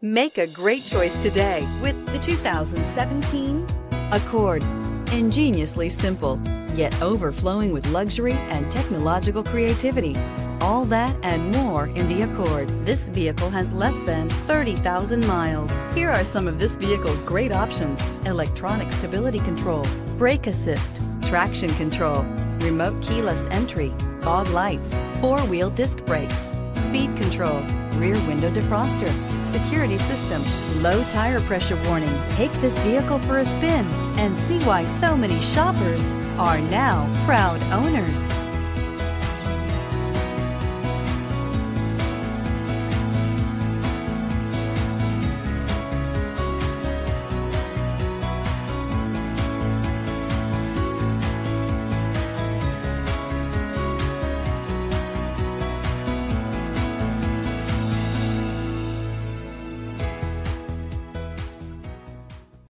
Make a great choice today with the 2017 Accord. Ingeniously simple, yet overflowing with luxury and technological creativity. All that and more in the Accord. This vehicle has less than 30,000 miles. Here are some of this vehicle's great options. Electronic stability control, brake assist, traction control, remote keyless entry, fog lights, four-wheel disc brakes, speed control, rear window defroster, security system, low tire pressure warning. Take this vehicle for a spin and see why so many shoppers are now proud owners.